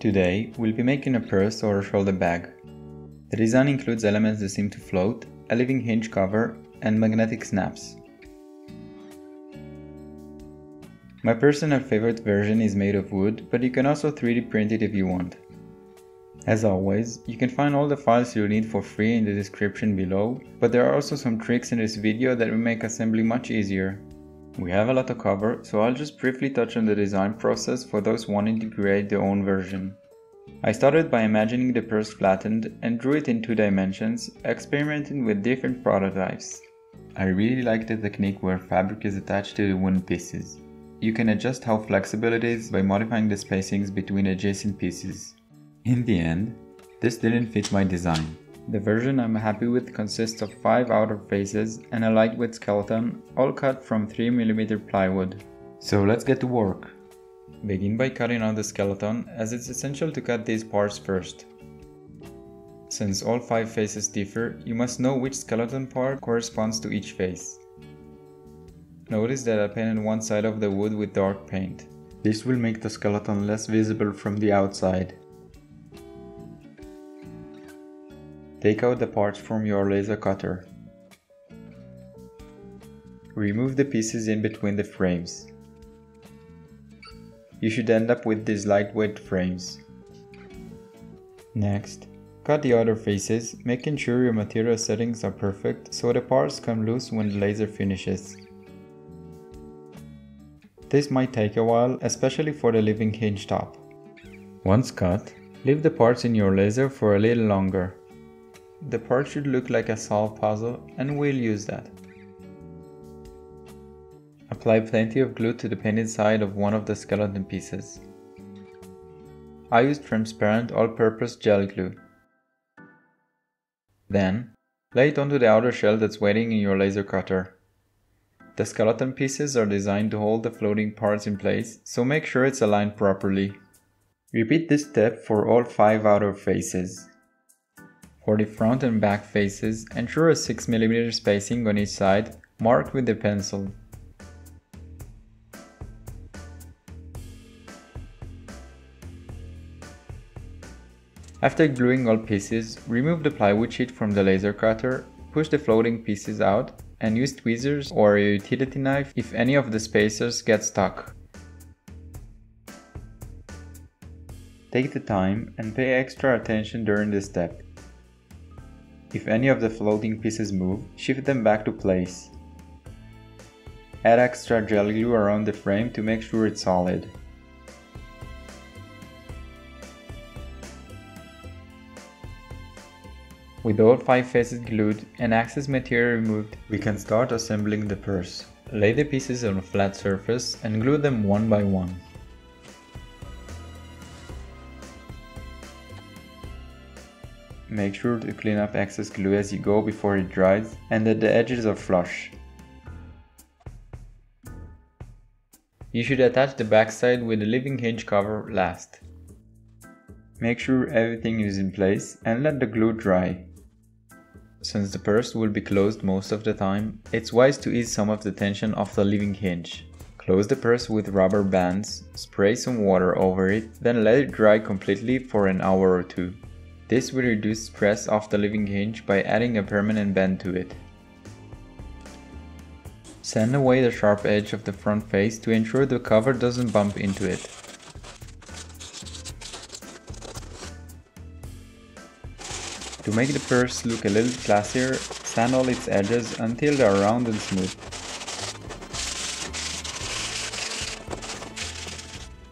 Today, we'll be making a purse or a shoulder bag. The design includes elements that seem to float, a living hinge cover, and magnetic snaps. My personal favorite version is made of wood, but you can also 3D print it if you want. As always, you can find all the files you'll need for free in the description below, but there are also some tricks in this video that will make assembly much easier. We have a lot to cover, so I'll just briefly touch on the design process for those wanting to create their own version. I started by imagining the purse flattened and drew it in two dimensions, experimenting with different prototypes. I really like the technique where fabric is attached to the wooden pieces. You can adjust how flexible it is by modifying the spacings between adjacent pieces. In the end, this didn't fit my design. The version I'm happy with consists of 5 outer faces and a lightweight skeleton, all cut from 3mm plywood. So let's get to work. Begin by cutting out the skeleton as it's essential to cut these parts first. Since all 5 faces differ, you must know which skeleton part corresponds to each face. Notice that I painted one side of the wood with dark paint. This will make the skeleton less visible from the outside. Take out the parts from your laser cutter. Remove the pieces in between the frames. You should end up with these lightweight frames. Next, cut the other faces, making sure your material settings are perfect so the parts come loose when the laser finishes. This might take a while, especially for the living hinge top. Once cut, leave the parts in your laser for a little longer. The part should look like a solved puzzle and we'll use that. Apply plenty of glue to the painted side of one of the skeleton pieces. I used transparent all-purpose gel glue. Then, lay it onto the outer shell that's waiting in your laser cutter. The skeleton pieces are designed to hold the floating parts in place, so make sure it's aligned properly. Repeat this step for all 5 outer faces. For the front and back faces, ensure a 6mm spacing on each side, marked with the pencil. After gluing all pieces, remove the plywood sheet from the laser cutter, push the floating pieces out and use tweezers or a utility knife if any of the spacers get stuck. Take the time and pay extra attention during this step. If any of the floating pieces move, shift them back to place. Add extra gel glue around the frame to make sure it's solid. With all 5 faces glued and excess material removed, we can start assembling the purse. Lay the pieces on a flat surface and glue them one by one. Make sure to clean up excess glue as you go before it dries and that the edges are flush. You should attach the backside with the living hinge cover last. Make sure everything is in place and let the glue dry. Since the purse will be closed most of the time, it's wise to ease some of the tension off the living hinge. Close the purse with rubber bands, spray some water over it, then let it dry completely for an hour or two. This will reduce stress off the living hinge by adding a permanent bend to it. Sand away the sharp edge of the front face to ensure the cover doesn't bump into it. To make the purse look a little classier, sand all its edges until they are round and smooth.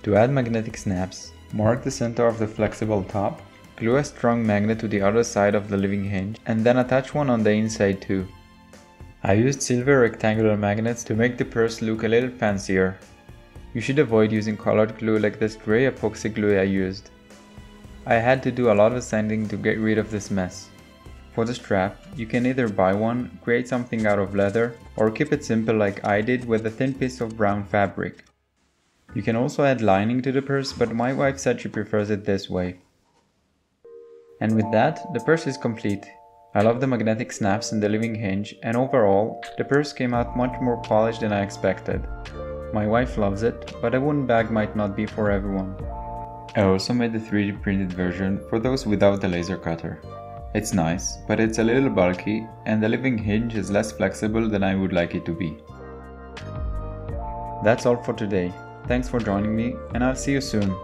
To add magnetic snaps, mark the center of the flexible top, glue a strong magnet to the other side of the living hinge, and then attach one on the inside too. I used silver rectangular magnets to make the purse look a little fancier. You should avoid using colored glue like this grey epoxy glue I used. I had to do a lot of sanding to get rid of this mess. For the strap, you can either buy one, create something out of leather, or keep it simple like I did with a thin piece of brown fabric. You can also add lining to the purse, but my wife said she prefers it this way. And with that, the purse is complete. I love the magnetic snaps and the living hinge, and overall, the purse came out much more polished than I expected. My wife loves it, but a wooden bag might not be for everyone. I also made the 3D printed version for those without the laser cutter. It's nice, but it's a little bulky and the living hinge is less flexible than I would like it to be. That's all for today. Thanks for joining me and I'll see you soon.